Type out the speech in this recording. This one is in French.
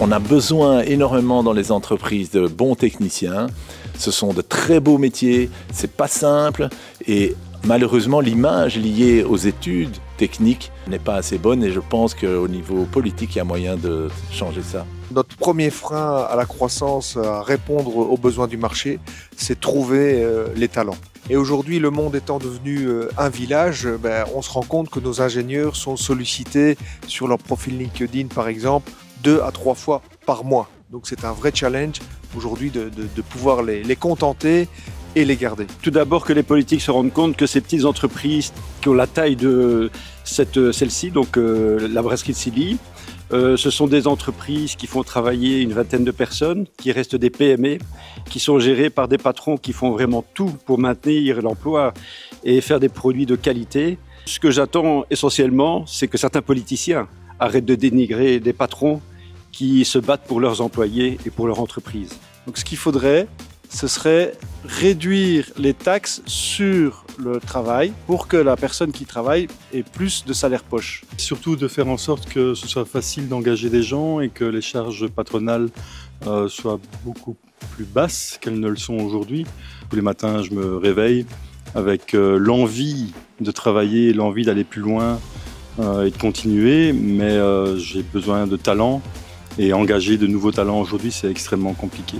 On a besoin énormément dans les entreprises de bons techniciens. Ce sont de très beaux métiers, c'est pas simple et malheureusement l'image liée aux études techniques n'est pas assez bonne et je pense qu'au niveau politique il y a moyen de changer ça. Notre premier frein à la croissance, à répondre aux besoins du marché, c'est trouver euh, les talents. Et aujourd'hui, le monde étant devenu euh, un village, ben, on se rend compte que nos ingénieurs sont sollicités sur leur profil LinkedIn, par exemple, deux à trois fois par mois. Donc c'est un vrai challenge aujourd'hui de, pouvoir les, contenter et les garder. Tout d'abord que les politiques se rendent compte que ces petites entreprises qui ont la taille de celle-ci, donc euh, la brasserie de Silly, euh, ce sont des entreprises qui font travailler une vingtaine de personnes, qui restent des PME, qui sont gérées par des patrons qui font vraiment tout pour maintenir l'emploi et faire des produits de qualité. Ce que j'attends essentiellement, c'est que certains politiciens arrêtent de dénigrer des patrons qui se battent pour leurs employés et pour leur entreprise. Donc ce qu'il faudrait, ce serait réduire les taxes sur le travail pour que la personne qui travaille ait plus de salaire poche. Surtout de faire en sorte que ce soit facile d'engager des gens et que les charges patronales euh, soient beaucoup plus basses qu'elles ne le sont aujourd'hui. Tous les matins, je me réveille avec euh, l'envie de travailler, l'envie d'aller plus loin euh, et de continuer, mais j'ai besoin de talent et engager de nouveaux talents aujourd'hui, c'est extrêmement compliqué.